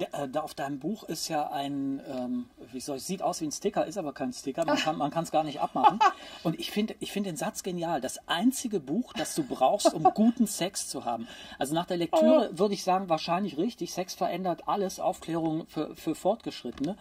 äh, da auf deinem Buch ist ja ein, ähm, wie soll ich, sieht aus wie ein Sticker, ist aber kein Sticker, man kann es gar nicht abmachen. Und ich finde ich find den Satz genial. Das einzige Buch, das du brauchst, um guten Sex zu haben. Also nach der Lektüre oh. würde ich sagen, wahrscheinlich richtig. Sex verändert alles, Aufklärung für, für Fortgeschrittene.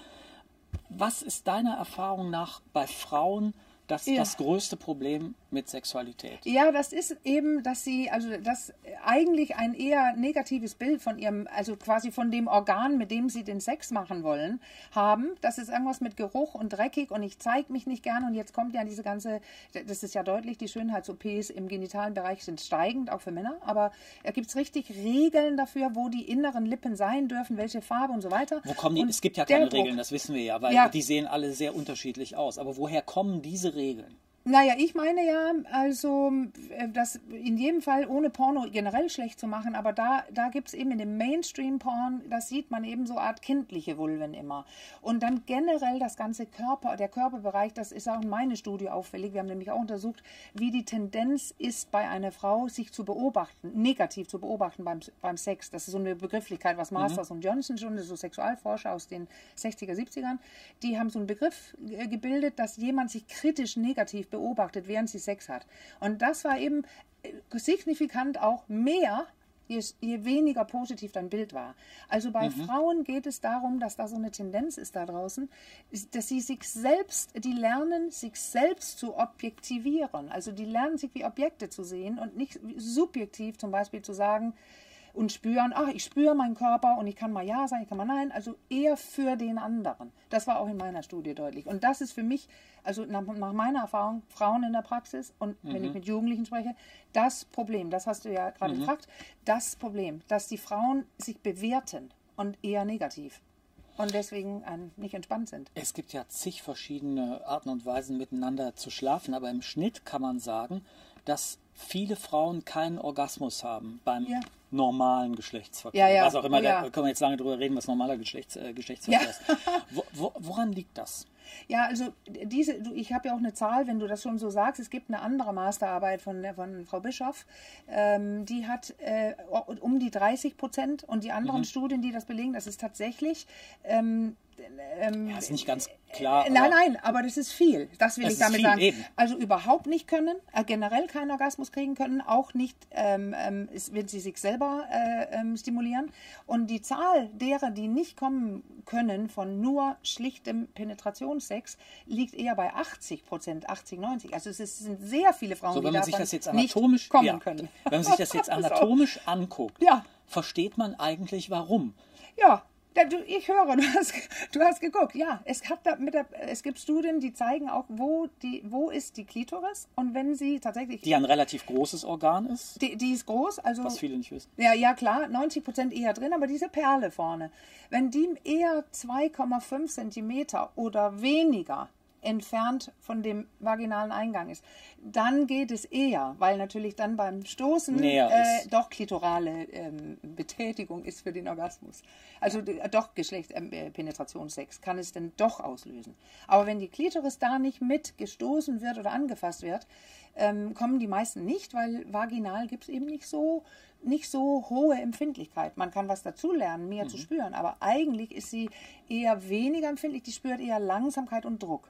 Was ist deiner Erfahrung nach bei Frauen das, ja. das größte Problem mit Sexualität. Ja, das ist eben, dass sie, also das eigentlich ein eher negatives Bild von ihrem, also quasi von dem Organ, mit dem sie den Sex machen wollen, haben. Das ist irgendwas mit Geruch und dreckig und ich zeige mich nicht gern und jetzt kommt ja diese ganze, das ist ja deutlich, die Schönheits-OPs im genitalen Bereich sind steigend, auch für Männer, aber da gibt es richtig Regeln dafür, wo die inneren Lippen sein dürfen, welche Farbe und so weiter. Wo kommen die, und es gibt ja keine Regeln, das wissen wir ja, weil ja. die sehen alle sehr unterschiedlich aus. Aber woher kommen diese Regeln? Naja, ich meine ja, also äh, das in jedem Fall ohne Porno generell schlecht zu machen, aber da, da gibt es eben in dem Mainstream-Porn, das sieht man eben so Art kindliche Vulven immer. Und dann generell das ganze Körper, der Körperbereich, das ist auch in meine Studie auffällig. Wir haben nämlich auch untersucht, wie die Tendenz ist bei einer Frau, sich zu beobachten, negativ zu beobachten beim, beim Sex. Das ist so eine Begrifflichkeit, was Masters mhm. und Johnson schon, so Sexualforscher aus den 60er, 70ern, die haben so einen Begriff äh, gebildet, dass jemand sich kritisch negativ beobachtet, während sie Sex hat. Und das war eben äh, signifikant auch mehr Je, je, weniger positiv dein Bild war. Also bei mhm. Frauen geht es darum, dass da so eine Tendenz ist da draußen, dass sie sich selbst, die lernen, sich selbst zu objektivieren. Also die lernen, sich wie Objekte zu sehen und nicht subjektiv zum Beispiel zu sagen, und spüren, ach, ich spüre meinen Körper und ich kann mal Ja sagen, ich kann mal Nein, also eher für den anderen. Das war auch in meiner Studie deutlich. Und das ist für mich, also nach, nach meiner Erfahrung, Frauen in der Praxis und mhm. wenn ich mit Jugendlichen spreche, das Problem, das hast du ja gerade mhm. gefragt, das Problem, dass die Frauen sich bewerten und eher negativ und deswegen ähm, nicht entspannt sind. Es gibt ja zig verschiedene Arten und Weisen miteinander zu schlafen, aber im Schnitt kann man sagen, dass viele Frauen keinen Orgasmus haben beim ja. normalen Geschlechtsverkehr. Ja, ja. Was auch immer, da können wir jetzt lange drüber reden, was normaler Geschlechts, äh, Geschlechtsverkehr ist. Wo, wo, woran liegt das? Ja, also diese, ich habe ja auch eine Zahl, wenn du das schon so sagst. Es gibt eine andere Masterarbeit von, von Frau Bischoff, ähm, die hat äh, um die 30 Prozent und die anderen mhm. Studien, die das belegen, das ist tatsächlich ähm, ähm, ja, ist nicht ganz klar. Äh, nein, nein, aber das ist viel. Das will das ich damit sagen. Eben. Also überhaupt nicht können, äh, generell keinen Orgasmus kriegen können, auch nicht, ähm, ähm, wenn sie sich selber äh, ähm, stimulieren. Und die Zahl derer, die nicht kommen können von nur schlichtem Penetrationssex, liegt eher bei 80 Prozent, 80, 90. Also es sind sehr viele Frauen, so, die jetzt anatomisch, kommen ja, können. Wenn man sich das jetzt anatomisch anguckt, ja. versteht man eigentlich warum. Ja, du, ich höre, du hast, du hast geguckt. Ja, es, hat da mit der, es gibt Studien, die zeigen auch, wo, die, wo ist die Klitoris und wenn sie tatsächlich. Die ein relativ großes Organ ist? Die, die ist groß. Also, Was viele nicht wissen. Ja, ja, klar, 90 Prozent eher drin, aber diese Perle vorne, wenn die eher 2,5 Zentimeter oder weniger entfernt von dem vaginalen Eingang ist. Dann geht es eher, weil natürlich dann beim Stoßen äh, doch klitorale ähm, Betätigung ist für den Orgasmus. Also äh, doch Geschlechtspenetrationssex ähm, äh, kann es denn doch auslösen. Aber wenn die Klitoris da nicht mit gestoßen wird oder angefasst wird, ähm, kommen die meisten nicht, weil vaginal gibt es eben nicht so nicht so hohe Empfindlichkeit. Man kann was dazulernen, mehr mhm. zu spüren, aber eigentlich ist sie eher weniger empfindlich. Die spürt eher Langsamkeit und Druck.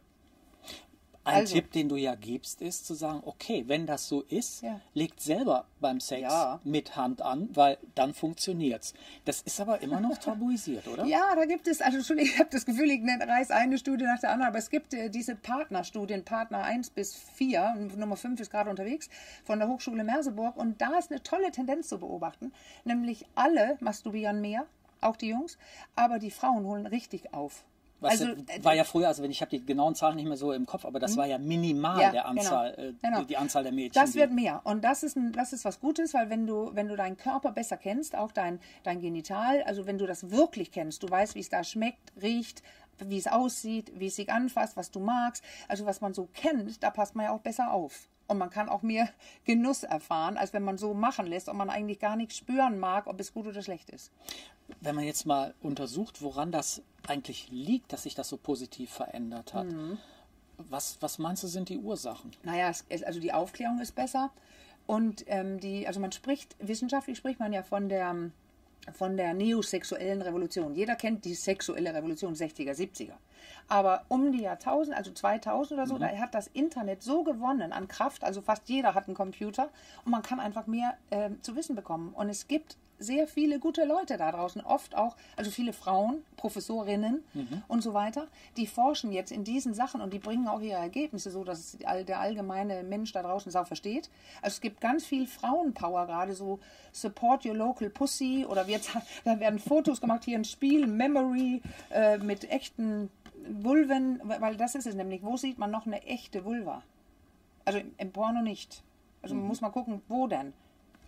Ein also. Tipp, den du ja gibst, ist zu sagen, okay, wenn das so ist, ja. legt selber beim Sex ja. mit Hand an, weil dann funktioniert's. Das ist aber immer noch tabuisiert, oder? Ja, da gibt es, also Entschuldigung, ich habe das Gefühl, ich reiße eine Studie nach der anderen, aber es gibt äh, diese Partnerstudien, Partner 1 bis 4, Nummer 5 ist gerade unterwegs, von der Hochschule Merseburg und da ist eine tolle Tendenz zu beobachten, nämlich alle masturbieren mehr, auch die Jungs, aber die Frauen holen richtig auf. Was also, war ja früher, also wenn ich habe die genauen Zahlen nicht mehr so im Kopf, aber das mhm. war ja minimal ja, der genau. Anzahl, genau. Äh, genau. Die, Anzahl der Mädchen. Das wird mehr und das ist ein, das ist was Gutes, weil wenn du wenn du deinen Körper besser kennst, auch dein dein Genital, also wenn du das wirklich kennst, du weißt, wie es da schmeckt, riecht, wie es aussieht, wie es sich anfasst, was du magst, also was man so kennt, da passt man ja auch besser auf. Und man kann auch mehr Genuss erfahren, als wenn man so machen lässt und man eigentlich gar nicht spüren mag, ob es gut oder schlecht ist. Wenn man jetzt mal untersucht, woran das eigentlich liegt, dass sich das so positiv verändert hat, mhm. was, was meinst du sind die Ursachen? Naja, es, also die Aufklärung ist besser und ähm, die, also man spricht, wissenschaftlich spricht man ja von der von der neosexuellen Revolution. Jeder kennt die sexuelle Revolution 60er, 70er. Aber um die Jahrtausend, also 2000 oder so, da hat das Internet so gewonnen an Kraft, also fast jeder hat einen Computer und man kann einfach mehr äh, zu wissen bekommen. Und es gibt sehr viele gute Leute da draußen, oft auch, also viele Frauen, Professorinnen und so weiter, die forschen jetzt in diesen Sachen und die bringen auch ihre Ergebnisse so, dass der allgemeine Mensch da draußen es auch versteht. Also es gibt ganz viel Frauenpower gerade, so Support Your Local Pussy oder wir, ze- da werden Fotos gemacht, hier ein Spiel, Memory äh, mit echten Vulven, weil das ist es nämlich, wo sieht man noch eine echte Vulva? Also im, Porno nicht. Also man muss mal gucken, wo denn?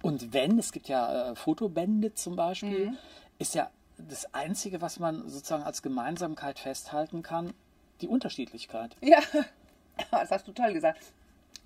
Und wenn, es gibt ja äh, Fotobände zum Beispiel, Mhm. ist ja das Einzige, was man sozusagen als Gemeinsamkeit festhalten kann, die Unterschiedlichkeit. Ja, das hast du toll gesagt.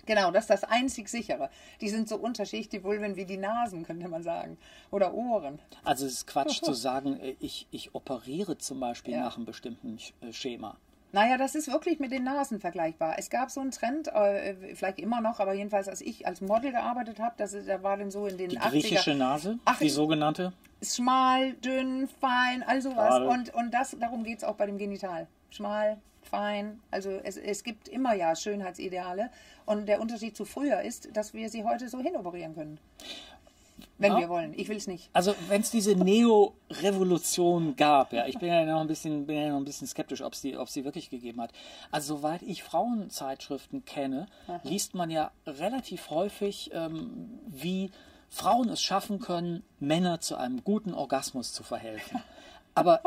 Genau, das ist das einzig sichere. Die sind so unterschiedlich, die Vulven wie die Nasen, könnte man sagen. Oder Ohren. Also es ist Quatsch zu sagen, äh, ich, ich operiere zum Beispiel Ja. nach einem bestimmten äh, Schema. Naja, das ist wirklich mit den Nasen vergleichbar. Es gab so einen Trend, äh, vielleicht immer noch, aber jedenfalls als ich als Model gearbeitet habe, da war dann so in den Die 80er. griechische Nase, Ach, die sogenannte. schmal, dünn, fein, all sowas. Gerade. Und, und das, darum geht es auch bei dem Genital. Schmal, fein. Also es, es gibt immer ja Schönheitsideale. Und der Unterschied zu früher ist, dass wir sie heute so hinoperieren können. Wenn Ja. wir wollen. Ich will es nicht. Also wenn es diese Neo-Revolution gab, ja, ich bin ja noch ein bisschen, bin ja noch ein bisschen skeptisch, ob es die, ob sie wirklich gegeben hat. Also soweit ich Frauenzeitschriften kenne, liest man ja relativ häufig, ähm, wie Frauen es schaffen können, Männer zu einem guten Orgasmus zu verhelfen. Aber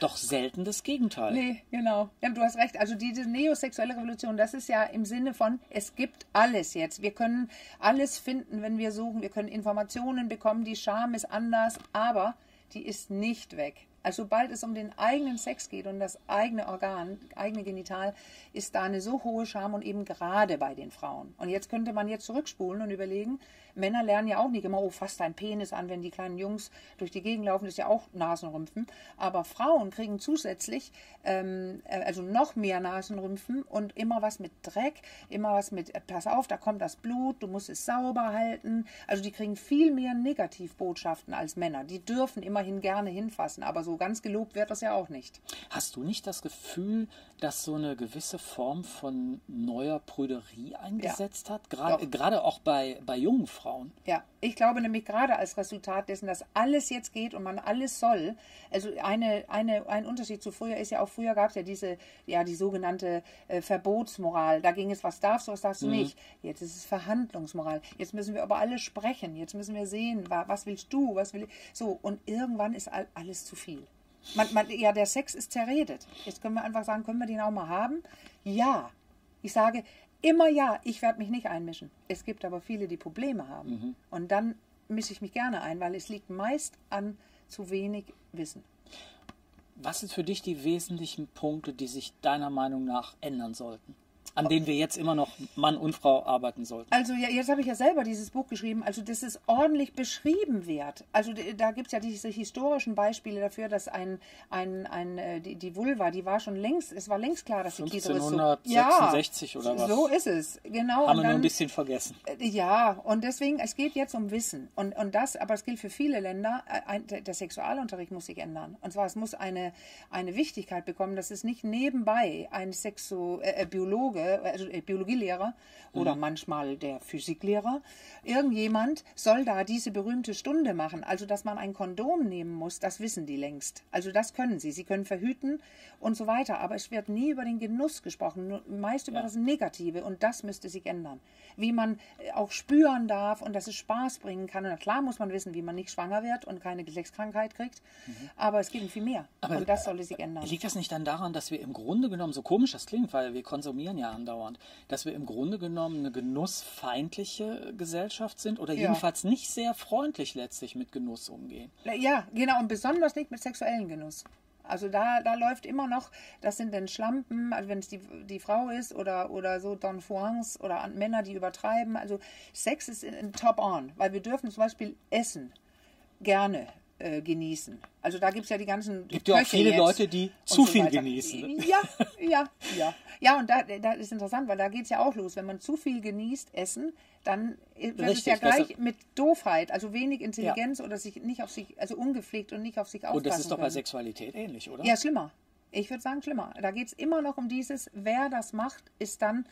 doch selten das Gegenteil. Nee, genau. Ja, du hast recht. Also diese neosexuelle Revolution, das ist ja im Sinne von, es gibt alles jetzt. Wir können alles finden, wenn wir suchen. Wir können Informationen bekommen. Die Scham ist anders, aber die ist nicht weg. Also sobald es um den eigenen Sex geht und das eigene Organ, eigene Genital, ist da eine so hohe Scham und eben gerade bei den Frauen. Und jetzt könnte man jetzt zurückspulen und überlegen, Männer lernen ja auch nicht immer, oh, fass dein Penis an, wenn die kleinen Jungs durch die Gegend laufen, das ist ja auch Nasenrümpfen. Aber Frauen kriegen zusätzlich, ähm, äh, also noch mehr Nasenrümpfen und immer was mit Dreck, immer was mit, äh, pass auf, da kommt das Blut, du musst es sauber halten. Also die kriegen viel mehr Negativbotschaften als Männer. Die dürfen immerhin gerne hinfassen, aber so ganz gelobt wird das ja auch nicht. Hast du nicht das Gefühl, dass so eine gewisse Form von neuer Prüderie eingesetzt hat? Gerade, Doch. gerade auch bei, bei jungen Frauen. Ja, ich glaube nämlich gerade als Resultat dessen, dass alles jetzt geht und man alles soll. Also eine, eine, ein Unterschied zu früher ist ja auch, früher gab es ja diese, ja, die sogenannte äh, Verbotsmoral. Da ging es, was darfst du, was darfst du nicht. Jetzt ist es Verhandlungsmoral. Jetzt müssen wir über alles sprechen. Jetzt müssen wir sehen, wa- was willst du, was will ich. So, und irgendwann ist all, alles zu viel. Man, man, ja, der Sex ist zerredet. Jetzt können wir einfach sagen, können wir den auch mal haben? Ja. Ich sage immer ja, ich werde mich nicht einmischen. Es gibt aber viele, die Probleme haben. Und dann mische ich mich gerne ein, weil es liegt meist an zu wenig Wissen. Was sind für dich die wesentlichen Punkte, die sich deiner Meinung nach ändern sollten? An denen wir jetzt immer noch Mann und Frau arbeiten sollten? Also ja, jetzt habe ich ja selber dieses Buch geschrieben, also dass es ordentlich beschrieben wird. Also da gibt es ja diese historischen Beispiele dafür, dass ein, ein, ein äh, die, die Vulva, die war schon längst, es war längst klar, dass die Klitoris so... 1566 oder was? So ist es, genau. Haben wir nur ein bisschen vergessen. Ja, und deswegen, es geht jetzt um Wissen. Und, und das, aber es gilt für viele Länder, äh, ein, der Sexualunterricht muss sich ändern. Und zwar, es muss eine, eine Wichtigkeit bekommen, dass es nicht nebenbei ein Sexo, äh, äh, Biologe, also äh, Biologielehrer oder manchmal der Physiklehrer, irgendjemand soll da diese berühmte Stunde machen. Also, dass man ein Kondom nehmen muss, das wissen die längst. Also, das können sie. Sie können verhüten und so weiter. Aber es wird nie über den Genuss gesprochen, meist über Ja. das Negative. Und das müsste sich ändern. Wie man äh, auch spüren darf und dass es Spaß bringen kann. Und klar muss man wissen, wie man nicht schwanger wird und keine Geschlechtskrankheit kriegt. Aber es geht um viel mehr. Aber, und das sollte sich ändern. Liegt das nicht dann daran, dass wir im Grunde genommen, so komisch das klingt, weil wir konsumieren ja andauernd, dass wir im Grunde genommen eine genussfeindliche Gesellschaft sind oder Ja. jedenfalls nicht sehr freundlich letztlich mit Genuss umgehen? Ja, genau, und besonders nicht mit sexuellem Genuss. Also da, da läuft immer noch, das sind dann Schlampen, also wenn es die, die Frau ist oder, oder so Don Juans oder Männer, die übertreiben. Also Sex ist in, in top on, weil wir dürfen zum Beispiel essen. Gerne. Äh, genießen. Also da gibt es ja die ganzen. Gibt ja auch Köche viele jetzt Leute, die zu so viel weiter. genießen. Ja, ja, ja. Ja, und da, da ist interessant, weil da geht es ja auch los. Wenn man zu viel genießt, Essen, dann wird es ja gleich mit Doofheit, also wenig Intelligenz oder sich nicht auf sich, also ungepflegt und nicht auf sich aufpassen Und das ist doch bei können. Sexualität ähnlich, oder? Ja, schlimmer. Ich würde sagen, schlimmer. Da geht es immer noch um dieses, wer das macht, ist dann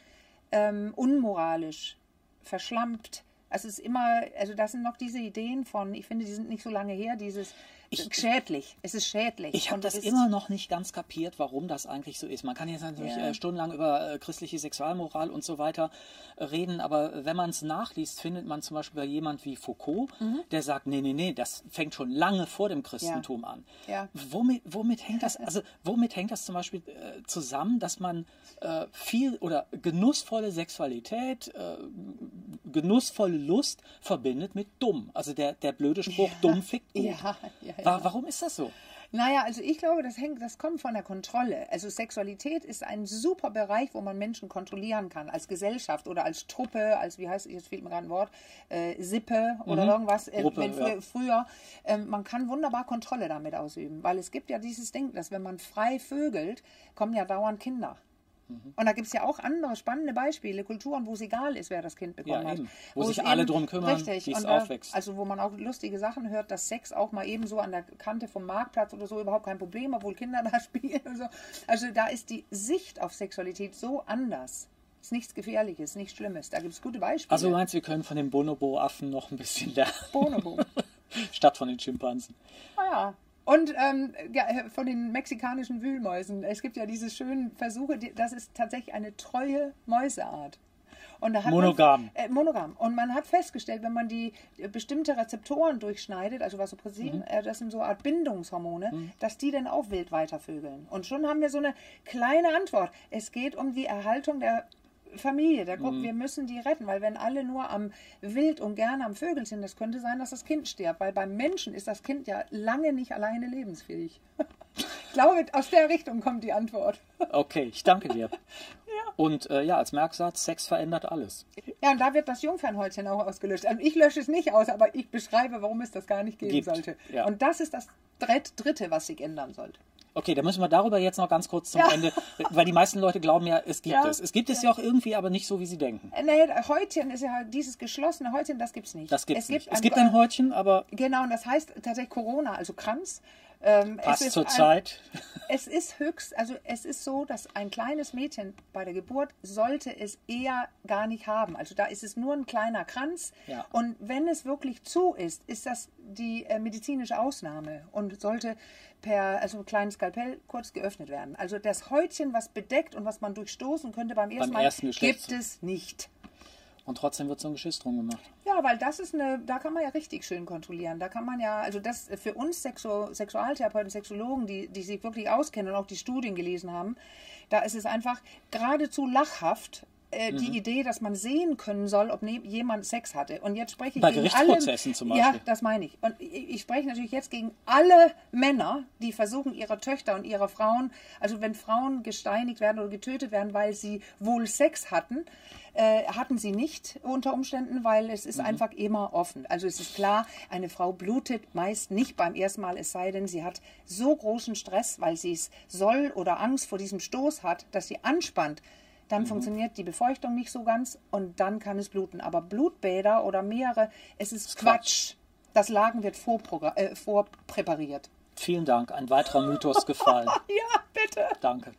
ähm, unmoralisch, verschlampt. Es ist immer, also das sind noch diese Ideen von, ich finde, die sind nicht so lange her, dieses schädlich. Es ist schädlich. Ich habe das immer noch nicht ganz kapiert, warum das eigentlich so ist. Man kann jetzt natürlich Ja. äh, stundenlang über äh, christliche Sexualmoral und so weiter äh, reden, aber wenn man es nachliest, findet man zum Beispiel bei jemand wie Foucault, Mhm. der sagt, nee, nee, nee, das fängt schon lange vor dem Christentum an. Ja. Womit, womit hängt das, also womit hängt das zum Beispiel äh, zusammen, dass man äh, viel oder genussvolle Sexualität, äh, genussvolle Lust verbindet mit dumm? Also der, der blöde Spruch, dumm fickt gut. Ja, ja, ja. Warum ist das so? Naja, also ich glaube, das hängt, das kommt von der Kontrolle. Also Sexualität ist ein super Bereich, wo man Menschen kontrollieren kann, als Gesellschaft oder als Truppe, als wie heißt, jetzt fehlt mir gerade ein Wort, äh, Sippe oder irgendwas. Äh, Gruppe, wenn früher, ja. früher ähm, man kann wunderbar Kontrolle damit ausüben, weil es gibt ja dieses Ding, dass wenn man frei vögelt, kommen ja dauernd Kinder. Mhm. Und da gibt es ja auch andere spannende Beispiele, Kulturen, wo es egal ist, wer das Kind bekommen Ja, hat. eben. Wo es sich alle drum kümmern, richtig, wie es aufwächst. Also wo man auch lustige Sachen hört, dass Sex auch mal eben so an der Kante vom Marktplatz oder so überhaupt kein Problem, obwohl Kinder da spielen und so. Also da ist die Sicht auf Sexualität so anders. Ist nichts Gefährliches, nichts Schlimmes. Da gibt es gute Beispiele. Also du meinst, wir können von den Bonobo-Affen noch ein bisschen lernen, Bonobo. statt von den Schimpansen. Ah ja. Und ähm, ja, von den mexikanischen Wühlmäusen. Es gibt ja diese schönen Versuche, die, das ist tatsächlich eine treue Mäuseart. Und da hat Monogam. Man, äh, monogam. Und man hat festgestellt, wenn man die äh, bestimmte Rezeptoren durchschneidet, also Vasopressin, äh, das sind so eine Art Bindungshormone, dass die dann auch wild weitervögeln. Und schon haben wir so eine kleine Antwort. Es geht um die Erhaltung der Familie, der Gruppe. Wir müssen die retten, weil wenn alle nur am Wild und gerne am Vögeln sind, das könnte sein, dass das Kind stirbt, weil beim Menschen ist das Kind ja lange nicht alleine lebensfähig. ich glaube, aus der Richtung kommt die Antwort. Okay, ich danke dir. Und äh, ja, als Merksatz, Sex verändert alles. Ja, und da wird das Jungfernhäutchen auch ausgelöscht. Also ich lösche es nicht aus, aber ich beschreibe, warum es das gar nicht geben Gibt, sollte. ja. Und das ist das Dritt- Dritte, was sich ändern sollte. Okay, dann müssen wir darüber jetzt noch ganz kurz zum Ja. Ende, weil die meisten Leute glauben ja, es gibt Ja. es. Es gibt es ja auch irgendwie, aber nicht so, wie sie denken. Äh, Nee, Häutchen ist ja dieses geschlossene Häutchen, das gibt es nicht. Das gibt's es nicht. Gibt es gibt ein Häutchen, aber Genau, und das heißt tatsächlich Corona, also Kranz. Ähm, passt es ist zur ein- Zeit. Es ist höchst, also es ist so, dass ein kleines Mädchen bei der Geburt sollte es eher gar nicht haben. Also da ist es nur ein kleiner Kranz. Ja. Und wenn es wirklich zu ist, ist das die äh, medizinische Ausnahme und sollte per, also ein kleines Skalpell kurz geöffnet werden. Also das Häutchen, was bedeckt und was man durchstoßen könnte beim ersten Mal, ersten gibt es nicht. Und trotzdem wird so ein Geschiss drum gemacht. Ja, weil das ist eine, da kann man ja richtig schön kontrollieren. Da kann man ja, also das für uns Sexu Sexualtherapeuten, Sexologen, die, die sich wirklich auskennen und auch die Studien gelesen haben, da ist es einfach geradezu lachhaft. Äh, Mhm. Die Idee, dass man sehen können soll, ob ne jemand Sex hatte. Und jetzt spreche ich Bei gegen Gerichtsprozessen alle, zum Ja, Beispiel. das meine ich. Und ich, ich spreche natürlich jetzt gegen alle Männer, die versuchen, ihre Töchter und ihre Frauen, also wenn Frauen gesteinigt werden oder getötet werden, weil sie wohl Sex hatten, äh, hatten sie nicht unter Umständen, weil es Mhm. ist einfach immer offen. Also es ist klar, eine Frau blutet meist nicht beim ersten Mal, es sei denn, sie hat so großen Stress, weil sie es soll oder Angst vor diesem Stoß hat, dass sie anspannt. Dann Mhm. funktioniert die Befeuchtung nicht so ganz und dann kann es bluten. Aber Blutbäder oder mehrere, es ist Quatsch. Quatsch. Das Lagen wird äh, vorpräpariert. Vielen Dank, ein weiterer Mythos gefallen. Ja, bitte. Danke.